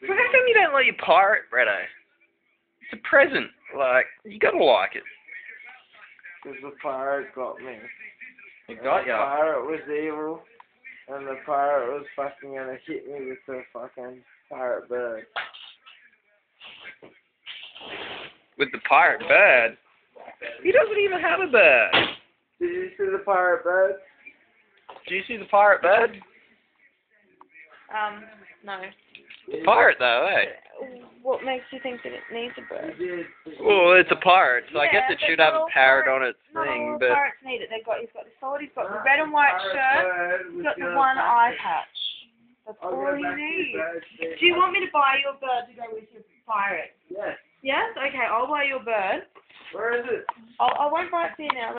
So how come you don't like your pirate, Bretto? It's a present. Like, you gotta like it. Because the pirate got me. It And got the ya. pirate was evil. And the pirate was fucking gonna hit me with the fucking pirate bird. With the pirate bird. He doesn't even have a bird. Did you see the pirate bird? Do you see the pirate bird? Um, no. Pirate though, eh? What makes you think that it needs a bird? Well, it's a part, so I guess it should have a all parrot on its thing, all but pirates need it. They've got, he's got the sword, he's got the red and white shirt, he's got the one eye patch. That's all he you back to the need. bird thing. Do you want me to buy your bird to go with your pirate? Yes. Yes? Okay, I'll buy your bird. Where is it? I'll, I won't buy it for you now.